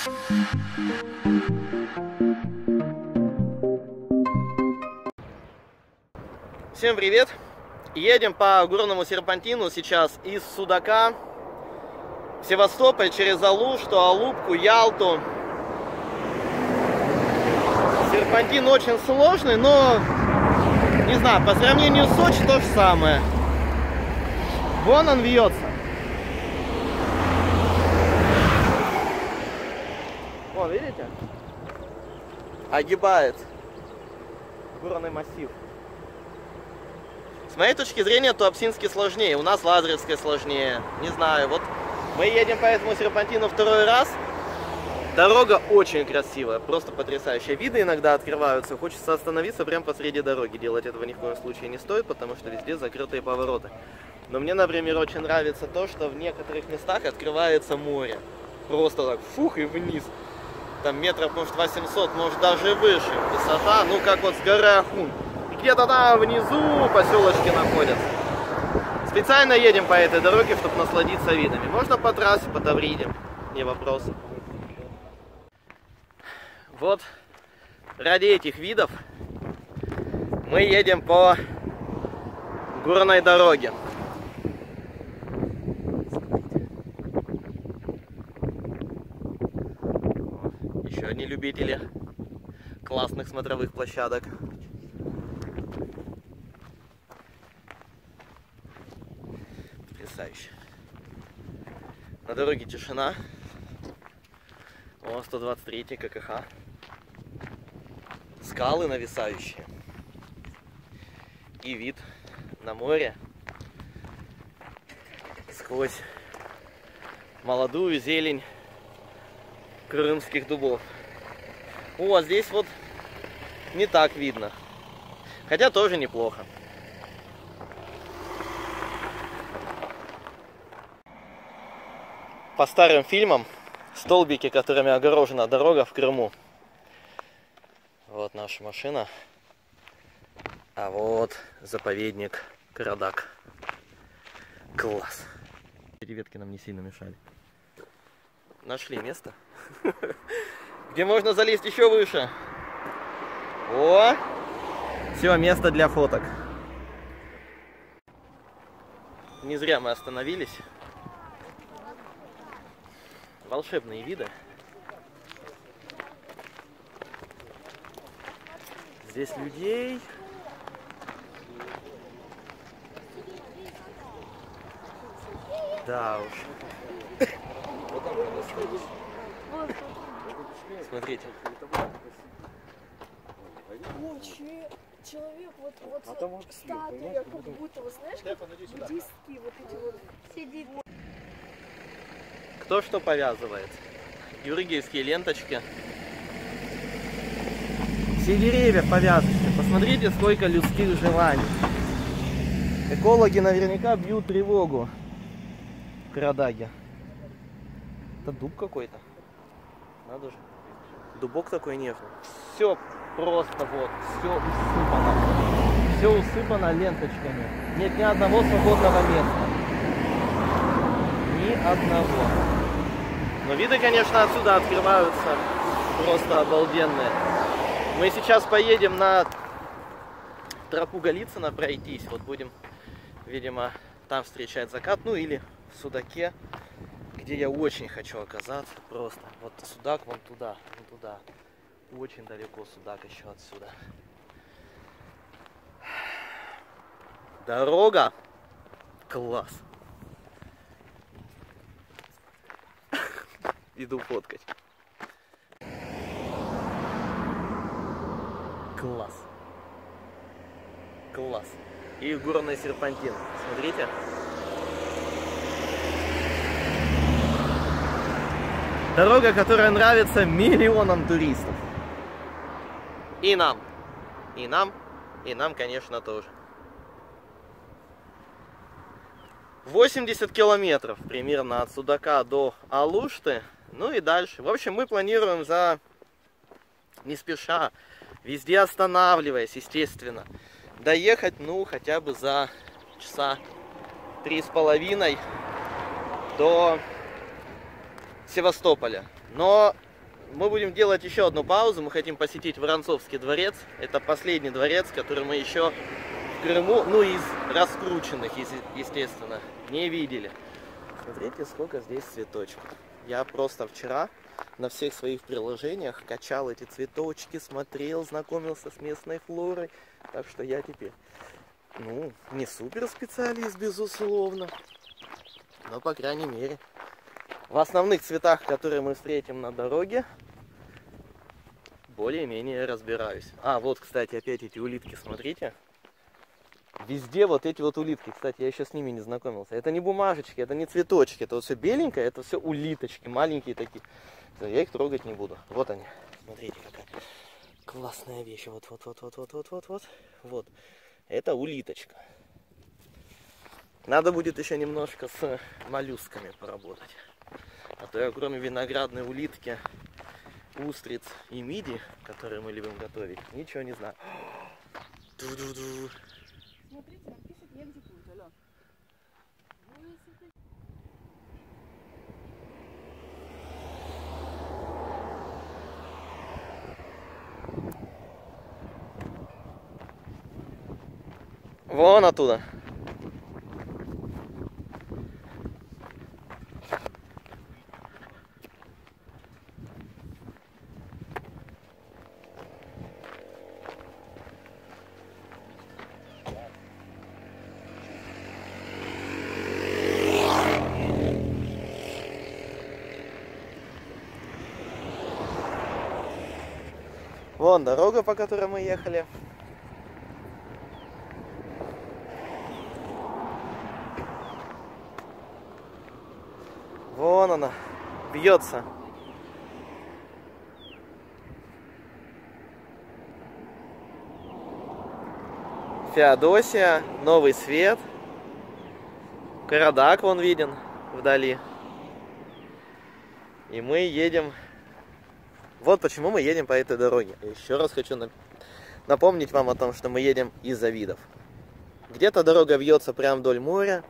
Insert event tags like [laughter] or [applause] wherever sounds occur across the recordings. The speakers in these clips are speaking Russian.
Всем привет! Едем по горному серпантину сейчас из Судака в Севастополь через Алушту, Алубку, Ялту. Серпантин очень сложный, но не знаю, по сравнению с Сочи то же самое. Вон он вьется. Вон, видите? Огибает горный массив. С моей точки зрения, Туапсинский сложнее. У нас Лазаревская сложнее. Не знаю, вот мы едем по этому серпантину второй раз. Дорога очень красивая, просто потрясающая. Виды иногда открываются, хочется остановиться прямо посреди дороги. Делать этого ни в коем случае не стоит, потому что везде закрытые повороты. Но мне, например, очень нравится то, что в некоторых местах открывается море. Просто так, фух, и вниз. Там метров, может, 800, может, даже выше. Высота, ну, как вот с горы Ахун. И где-то там внизу поселочки находятся. Специально едем по этой дороге, чтобы насладиться видами. Можно по трассе, по Тавриде, не вопрос. Вот ради этих видов мы едем по горной дороге. Одни любители классных смотровых площадок. Потрясающе. На дороге тишина. О, 123 ККХ. Скалы нависающие. И вид на море сквозь молодую зелень крымских дубов. О, а здесь вот не так видно. Хотя тоже неплохо. По старым фильмам столбики, которыми огорожена дорога в Крыму. Вот наша машина. А вот заповедник Карадак. Класс. Эти ветки нам не сильно мешали. Нашли место, [laughs] где можно залезть еще выше. О! Все, место для фоток. Не зря мы остановились. Волшебные виды. Здесь людей. Да уж. Смотрите. Вообще, человек, вот, вот статуя, как будто, вот знаешь, как буддистские вот эти вот сидит. Кто что повязывает? Юргиевские ленточки. Все деревья повязаны. Посмотрите, сколько людских желаний. Экологи наверняка бьют тревогу в Карадаге. Это дуб какой-то. Надо же. Дубок такой нежный. Все просто вот, все усыпано. Все усыпано ленточками. Нет ни одного свободного места. Ни одного. Но виды, конечно, отсюда открываются просто обалденные. Мы сейчас поедем на тропу Голицына пройтись. Вот будем, видимо, там встречать закат. Ну или в Судаке, где я очень хочу оказаться. Просто вот Судак вон туда, вон туда. Очень далеко Судак еще отсюда. Дорога. Класс. [laughs] Иду фоткать. Класс. Класс. И горный серпантин. Смотрите. Дорога, которая нравится миллионам туристов. И нам. И нам. И нам, конечно, тоже. 80 километров примерно от Судака до Алушты. Ну и дальше. В общем, мы планируем за не спеша, везде останавливаясь, естественно, доехать, ну, хотя бы за часа три с половиной до Севастополя. Но мы будем делать еще одну паузу. Мы хотим посетить Воронцовский дворец. Это последний дворец, который мы еще в Крыму, ну, из раскрученных, естественно, не видели. Смотрите, сколько здесь цветочков. Я просто вчера на всех своих приложениях качал эти цветочки, смотрел, знакомился с местной флорой. Так что я теперь, ну, не супер специалист, безусловно. Но, по крайней мере, в основных цветах, которые мы встретим на дороге, более-менее разбираюсь. А, вот, кстати, опять эти улитки, смотрите. Везде вот эти вот улитки. Кстати, я еще с ними не знакомился. Это не бумажечки, это не цветочки. Это вот все беленькое, это все улиточки. Маленькие такие. Я их трогать не буду. Вот они. Смотрите, какая классная вещь. Вот, вот, вот, вот, вот, вот, вот, вот. Вот. Это улиточка. Надо будет еще немножко с моллюсками поработать. А то я кроме виноградной улитки, устриц и миди, которые мы любим готовить, ничего не знаю. Ду -ду -ду. Смотрите, нам пишет негде тут, алло. Вон оттуда. Вон дорога, по которой мы ехали. Вон она, бьется. Феодосия, новый свет. Карадак вон виден вдали. И мы едем вот почему мы едем по этой дороге. Еще раз хочу напомнить вам о том, что мы едем из-за видов. Где-то дорога вьется прямо вдоль моря,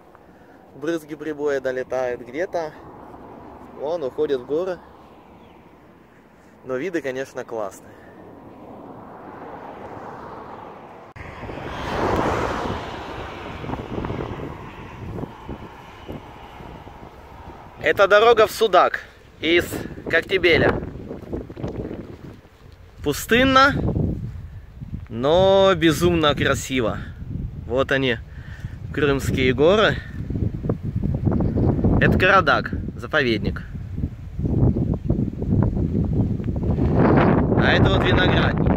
брызги прибоя долетают, где-то он уходит в горы. Но виды, конечно, классные. Это дорога в Судак из Коктебеля. Пустынно, но безумно красиво. Вот они, Крымские горы. Это Карадак, заповедник. А это вот виноградник.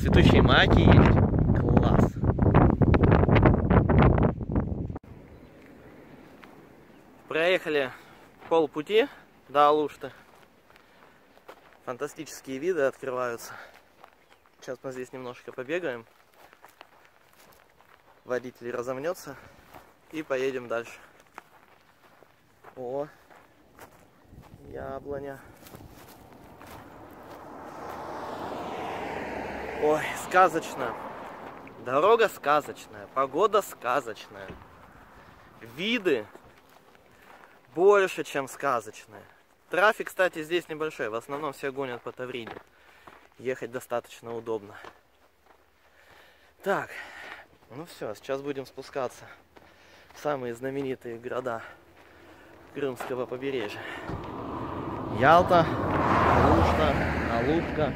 Цветущие маки есть. Класс. Проехали полпути до Алушты. Фантастические виды открываются. Сейчас мы здесь немножко побегаем. Водитель разомнется и поедем дальше. О, яблоня. Ой, сказочно. Дорога сказочная, погода сказочная. Виды больше, чем сказочные. Трафик, кстати, здесь небольшой. В основном все гонят по Таврине. Ехать достаточно удобно. Так, ну все, сейчас будем спускаться в самые знаменитые города Крымского побережья. Ялта, Алушта, Алупка.